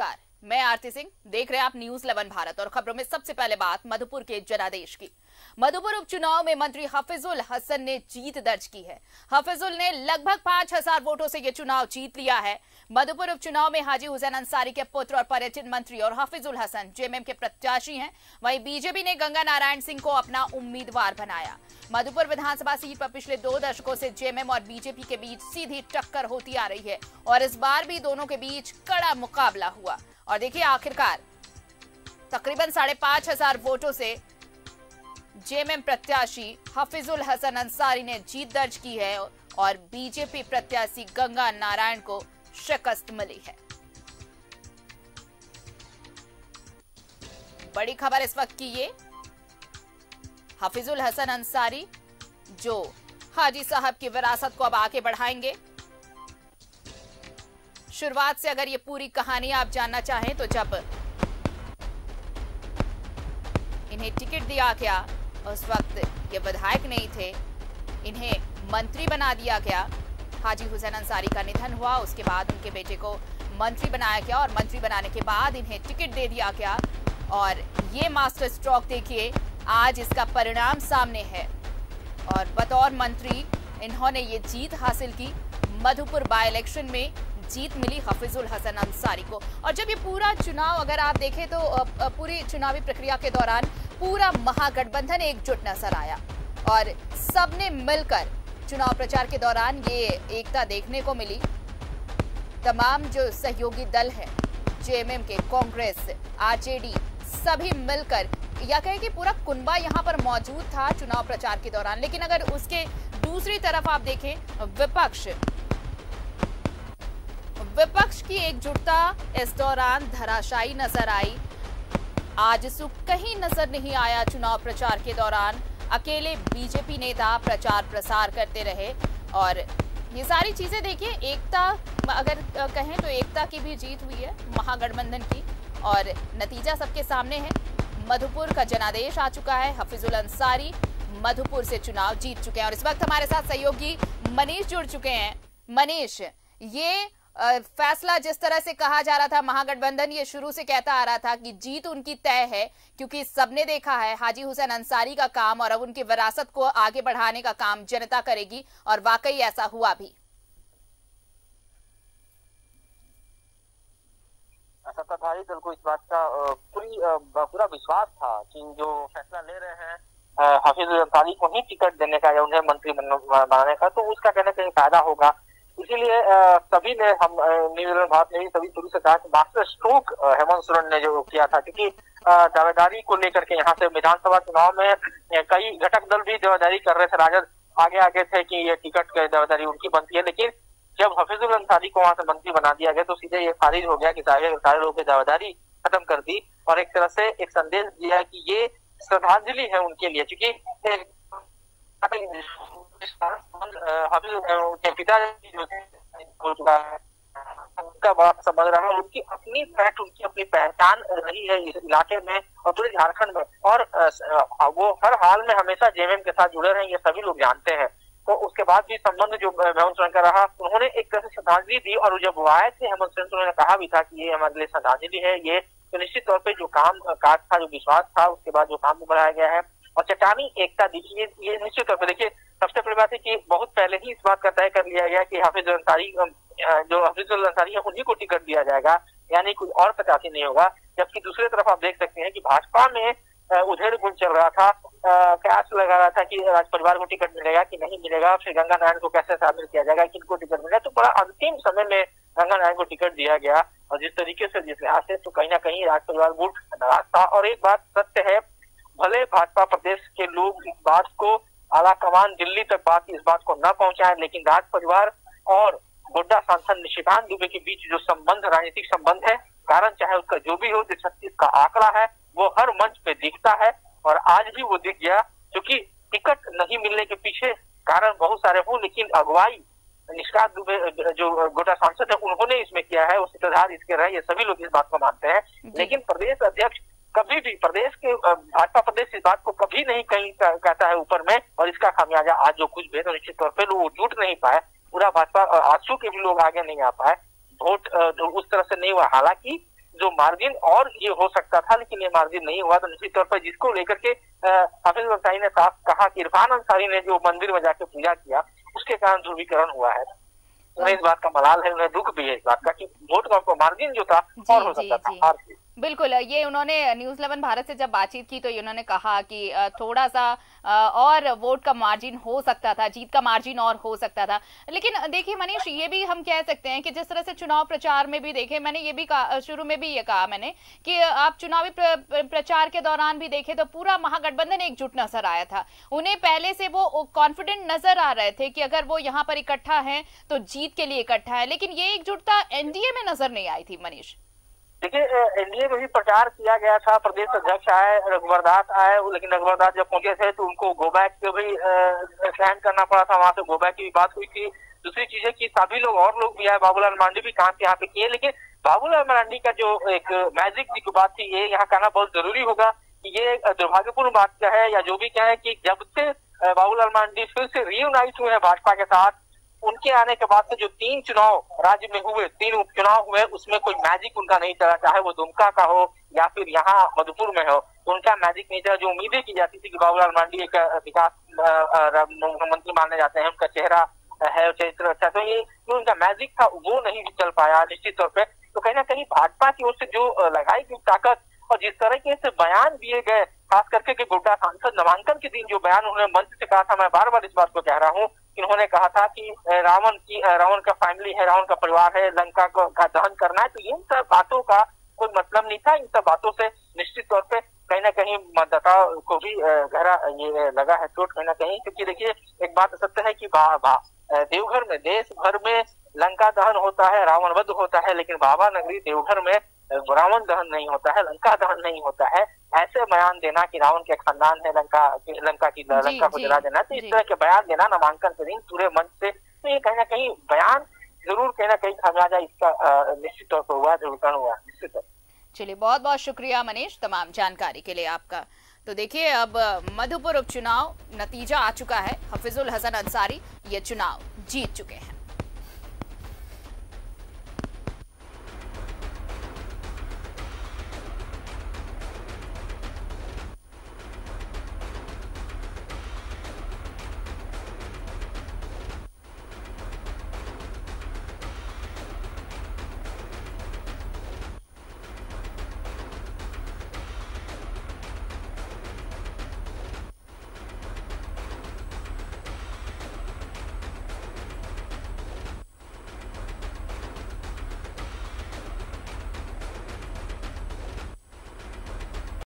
नमस्कार। मैं आरती सिंह, देख रहे हैं आप न्यूज़ 11 भारत और खबरों में सबसे पहले बात मधुपुर के जनादेश की। मधुपुर उपचुनाव में मंत्री हफिजुल हसन ने जीत दर्ज की है। हफिजुल ने लगभग 5000 वोटों से ये चुनाव जीत लिया है। मधुपुर उपचुनाव में हाजी हुसैन अंसारी के पुत्र और पर्यटन मंत्री और हफिजुल हसन जेएमएम के प्रत्याशी हैं। वहीं बीजेपी ने गंगा नारायण सिंह को अपना उम्मीदवार बनाया। मधुपुर विधानसभा सीट पर पिछले दो दशकों से जेएमएम और बीजेपी के बीच सीधी टक्कर होती आ रही है और इस बार भी दोनों के बीच कड़ा मुकाबला हुआ। और देखिए आखिरकार, तकरीबन साढ़े पाँच हज़ार वोटों से जेएमएम प्रत्याशी हफिजुल हसन अंसारी ने जीत दर्ज की है और बीजेपी प्रत्याशी गंगा नारायण को शिकस्त मिली है। बड़ी खबर इस वक्त की ये। हफिजुल हसन अंसारी, जो हाजी साहब की विरासत को अब आगे बढ़ाएँगे। शुरुआत से अगर ये पूरी कहानी आप जानना चाहें तो जब इन्हें टिकट दिया गया उस वक्त ये विधायक नहीं थे। इन्हें मंत्री बना दिया गया। हाजी हुसैन अंसारी का निधन हुआ, उसके बाद उनके बेटे को मंत्री बनाया गया और मंत्री बनाने के बाद इन्हें टिकट दे दिया गया। और ये मास्टर स्ट्रोक देखिए, आज इसका परिणाम सामने है। और बतौर मंत्री, इन्होंने ये जीत हासिल की। मधुपुर बाई इलेक्शन में जीत मिली हफिजुल हसन अंसारी को। और जब ये पूरा चुनाव अगर आप देखें तो पूरी चुनावी प्रक्रिया के दौरान पूरा महागठबंधन एकजुट नज़र आया। और सबने मिलकर चुनाव प्रचार के दौरान ये एकता देखने को मिली। तमाम जो सहयोगी दल हैं, जेएमएम के, कांग्रेस, आरजेडी, सभी मिलकर, या कहें कि पूरा कुनबा यहाँ पर मौजूद था चुनाव प्रचार के दौरान। लेकिन अगर उसके दूसरी तरफ़ आप देखें, विपक्ष विपक्ष की एकजुटता इस दौरान धराशायी नज़र आई। आज सुख कहीं नज़र नहीं आया चुनाव प्रचार के दौरान। अकेले बीजेपी नेता प्रचार प्रसार करते रहे और ये सारी चीज़ें देखिए, एकता, अगर कहें तो एकता की भी जीत हुई है महागठबंधन की और नतीजा सबके सामने है। मधुपुर का जनादेश आ चुका है, हफिजुल अंसारी मधुपुर से चुनाव जीत चुके हैं और इस वक्त हमारे साथ सहयोगी मनीष जुड़ चुके हैं। मनीष, ये फैसला जिस तरह से कहा जा रहा था महागठबंधन, ये शुरू से कहता आ रहा था कि जीत उनकी तय है, क्योंकि सबने देखा है हाजी हुसैन अंसारी का काम और अब उनकी विरासत को आगे बढ़ाने का काम जनता करेगी और वाकई ऐसा हुआ भी। सत्ताधारी दल को इस बात का पूरी पूरा विश्वास था कि जो फैसला ले रहे हैं हाफिज अंसारी को ही टिकट देने का या उन्हें मंत्री बनाने का तो उसका कहने कहीं फ़ायदा होगा। इसीलिए सभी ने हम न्यूजीलैंड भारत ने सभी शुरू से कहा कि मास्टर स्ट्रोक हेमंत सोरेन ने जो किया था, क्योंकि दावेदारी को लेकर के यहाँ से विधानसभा चुनाव में कई घटक दल भी दावेदारी कर रहे थे, राजद आगे आगे थे कि ये टिकट दावेदारी उनकी बनती है, लेकिन जब हफीजुल अंसारी को वहाँ से मंत्री बना दिया गया तो सीधे ये खारिज हो गया कि सारे लोगों की दावेदारी खत्म कर दी, और एक तरह से एक संदेश दिया कि ये श्रद्धांजलि है उनके लिए, क्योंकि उनके पिता हो चुका है उनका बड़ा समझ रहा है उनकी अपनी फैक्ट उनकी अपनी पहचान रही है इस इलाके में और पूरे झारखंड में और वो हर हाल में हमेशा जेएमएम के साथ जुड़े रहे ये सभी लोग जानते हैं तो उसके बाद भी संबंध जो हेमंत सोरेन का रहा उन्होंने एक तरह से श्रद्धांजलि दी और जब वो आए थे हेमंत सोरेन उन्होंने कहा भी था कि ये हमारे लिए श्रद्धांजलि है ये तो निश्चित तौर पर जो काम काज था जो विश्वास था उसके बाद जो काम बढ़ाया गया है और चट्टानी एकता दिखी ये निश्चित तौर पर देखिए सबसे पहली बात है कि बहुत पहले ही इस बात का तय कर लिया गया कि हाफिज अंसारी जो हाफिज अंसारी है, उन्हीं को टिकट दिया जाएगा, यानी कोई और पचासी नहीं होगा, जबकि दूसरी तरफ़ आप देख सकते हैं कि भाजपा में उधेड़ गुण चल रहा था क्या लगा रहा था कि राज परिवार को टिकट मिलेगा कि नहीं मिलेगा, फिर गंगा नारायण को कैसे शामिल किया जाएगा, किनको टिकट मिलेगा तो बड़ा अंतिम समय में गंगा नारायण को टिकट दिया गया, और जिस तरीके से, जिस लिहाज से तो कहीं ना कहीं राज परिवार गुट नाराज़ था, और एक बात सत्य है, भले भाजपा प्रदेश के लोग इस बात को आला कमान दिल्ली तक बात इस बात को न पहुँचाए लेकिन राज परिवार और गोड्डा सांसद निशिकांत दुबे के बीच जो संबंध राजनीतिक संबंध है कारण चाहे उसका जो भी हो जो छत्तीस का आंकड़ा है वो हर मंच पे दिखता है और आज भी वो दिख गया क्योंकि टिकट नहीं मिलने के पीछे कारण बहुत सारे हों लेकिन अगुवाई निष्कांत दुबे जो गोटा सांसद है उन्होंने इसमें किया है वो सिद्धार्थ इसके रहे ये सभी लोग इस बात को मानते हैं। लेकिन प्रदेश अध्यक्ष कभी भी प्रदेश के भाजपा प्रदेश इस बात को कभी नहीं कहीं कहता है ऊपर में और इसका खामियाजा आज जो कुछ भी तो निश्चित तौर पर लोग जुट नहीं पाए पूरा भाजपा आँसू के भी लोग आगे नहीं आ पाए वोट उस तरह से नहीं हुआ। हालाँकि जो मार्जिन और ये हो सकता था लेकिन ये मार्जिन नहीं हुआ तो निश्चित तौर पर जिसको लेकर के हाफिज अंसारी ने साफ़ कहा कि इरफान अंसारी ने जो मंदिर में जाके पूजा किया उसके कारण ध्रुवीकरण हुआ है। उन्हें इस बात का मलाल है उन्हें दुख भी है इस बात का कि वोट का मार्जिन जो था और हो सकता था हार बिल्कुल ये उन्होंने न्यूज़ इलेवन भारत से जब बातचीत की तो उन्होंने कहा कि थोड़ा सा और वोट का मार्जिन हो सकता था जीत का मार्जिन और हो सकता था। लेकिन देखिए मनीष ये भी हम कह सकते हैं कि जिस तरह से चुनाव प्रचार में भी देखे मैंने ये भी शुरू में भी ये कहा मैंने कि आप चुनावी प्र, प्रचार के दौरान भी देखे तो पूरा महागठबंधन एकजुट नज़र आया था। उन्हें पहले से वो कॉन्फिडेंट नज़र आ रहे थे कि अगर वो यहाँ पर इकट्ठा है तो जीत के लिए इकट्ठा है लेकिन ये एकजुटता एनडीए में नज़र नहीं आई थी मनीष। देखिए एनडीए में भी प्रचार किया गया था, प्रदेश अध्यक्ष आए रघुवर दास आए लेकिन रघुवर दास जब पहुँचे थे तो उनको गोबैक को भी सहन करना पड़ा था, वहाँ से गोबैक की भी बात हुई थी। दूसरी चीज़ है कि सभी लोग, और लोग भी आए, बाबूलाल मांडी भी कहा यहाँ पे किए, लेकिन बाबूलाल मांडी का जो एक मैजिक की बात थी, ये यहाँ कहना बहुत ज़रूरी होगा कि ये दुर्भाग्यपूर्ण बात है, या जो भी क्या है कि जब से बाबूलाल मांडी फिर से रियूनाइट हुए हैं भाजपा के साथ उनके आने के बाद से जो तीन चुनाव राज्य में हुए, तीन उपचुनाव हुए, उसमें कोई मैजिक उनका नहीं चला, चाहे वो दुमका का हो या फिर यहाँ मधुपुर में हो। तो उनका मैजिक नहीं चला, जो उम्मीदें की जाती थी कि बाबूलाल मांडी एक विकास मुख्यमंत्री माने जाते हैं, उनका चेहरा है चरित्र अच्छा तो ये जो उनका मैजिक था, वो नहीं चल पाया निश्चित तौर पर तो कहीं ना कहीं भाजपा की ओर से जो लगाई गई ताकत और जिस तरीके से बयान दिए गए, खास करके कि गोड्डा सांसद नामांकन के दिन जो बयान उन्होंने मंच से कहा था, मैं बार बार इस बात को कह रहा हूँ इन्होंने कहा था कि रावण की रावण का फैमिली है, रावण का परिवार है, लंका को का दहन करना है तो इन सब बातों का कोई मतलब नहीं था। इन सब बातों से निश्चित तौर पे कहीं ना कहीं मतदाता को भी गहरा ये लगा है चोट कहीं ना कहीं, क्योंकि देखिए, एक बात सत्य है कि देवघर में देश भर में लंका दहन होता है रावण वध होता है, लेकिन बाबा नगरी देवघर में रावण दहन नहीं होता है, लंका दहन नहीं होता है। ऐसे बयान देना कि रावण के खानदान है लंका लंका की लंका को जला देना तो इस तरह के बयान देना नामांकन के दिन पूरे मंच से। तो ये कहीं ना कहीं बयान ज़रूर कहीं ना कहीं खामियाजा इसका निश्चित तौर पर हुआ ध्रुवीकरण हुआ निश्चित चलिए बहुत बहुत शुक्रिया मनीष तमाम जानकारी के लिए आपका। तो देखिए अब मधुपुर उपचुनाव नतीजा आ चुका है। हफिजुल हसन अंसारी ये चुनाव जीत चुके हैं।